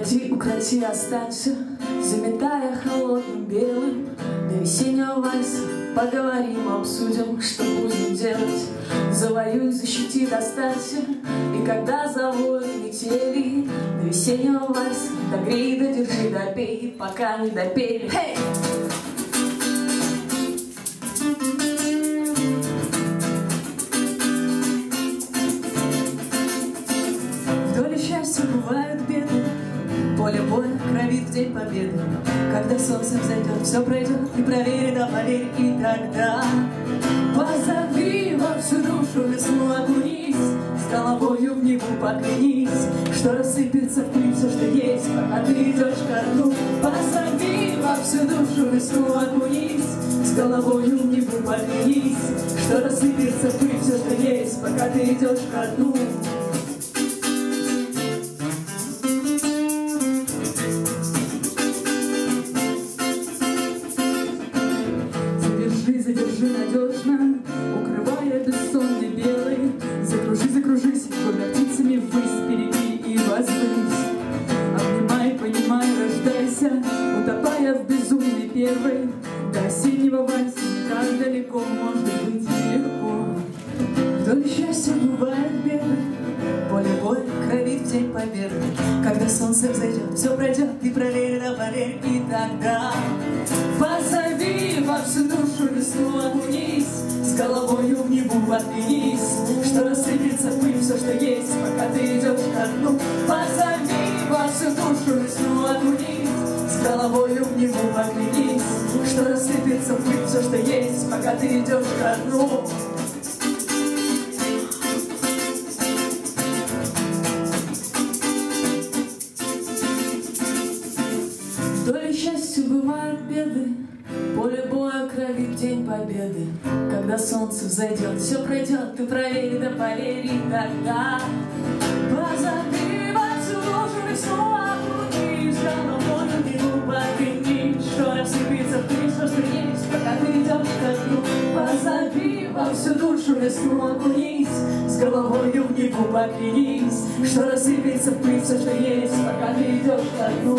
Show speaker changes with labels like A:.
A: пути останься, заметая холодным белым. До весеннего вальса поговорим, обсудим, что будем делать. Завоюй, защити, достанься, и когда завоют метели, до весеннего вальса догрей, додержи, допей, пока не допели. Hey! бывают беды, Поле боя кровит в день победы. Когда солнце взойдет, все пройдет, и проверь, да поверь, и тогда Позови во всю душу весну окунись, С головою в небу поклянись, Что рассыпется в пыль все, что есть, Пока ты идешь ко дну. Позови во всю душу весну окунись, С головою в небу поклянись, Что рассыпется в пыль все, что есть, Пока ты идешь ко дну. Задержи надежно, укрывая бессонный белый. Закружи, закружись, двумя птицами ввысь, впереди и возвысь. Обнимай, понимай, рождайся, утопая в безумной первой. До осеннего вальса не так далеко, может быть легко. Вдоль счастья бывает беды, поле боя крови в день победы. Когда солнце взойдет, все пройдет, и проверь, да поверь, и тогда позови во всю душу весну окунись, С головою в небу отклянись, Что рассыпется пыль все, что есть, Пока ты идешь ко дну. Позови всю душу весну окунись, С головою в небу отклянись, Что рассыпется пыль все, что есть, Пока ты идешь ко дну. Счастью бывают беды, Поле боя крови в день победы. Когда солнце взойдет, все пройдет, ты проверь, да поверь, и тогда Позови во всю душу весну, окунись, головой в небу поднимись, Что рассыпется в пыль, что есть, пока ты идешь ко дну. Во всю душу весну, окунись, с головою в небу поклянись, Что рассыпется в пыль, все, что есть, пока ты идешь ко дну.